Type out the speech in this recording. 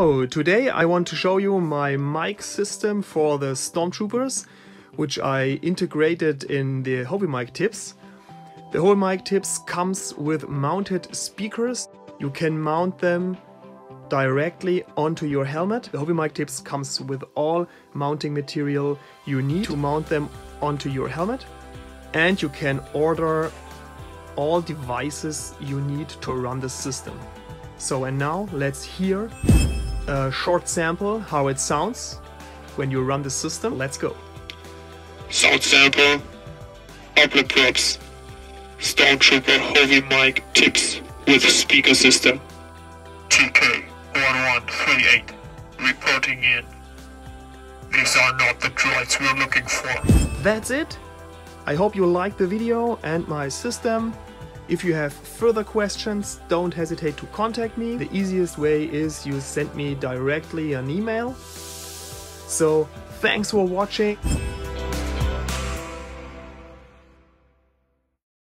Hello, today I want to show you my mic system for the Stormtroopers, which I integrated in the Hovi Mic Tips. The Hovi Mic Tips comes with mounted speakers. You can mount them directly onto your helmet. The Hovi Mic Tips comes with all mounting material you need to mount them onto your helmet. And you can order all devices you need to run the system. So and now let's hear a short sample how it sounds when you run the system. Let's go. Sound sample, OPLE props, Stormtrooper Hovi Mic tips with speaker system. TK1138 reporting in. These are not the droids we're looking for. That's it. I hope you liked the video and my system. If you have further questions, don't hesitate to contact me. The easiest way is you send me directly an email. So, thanks for watching.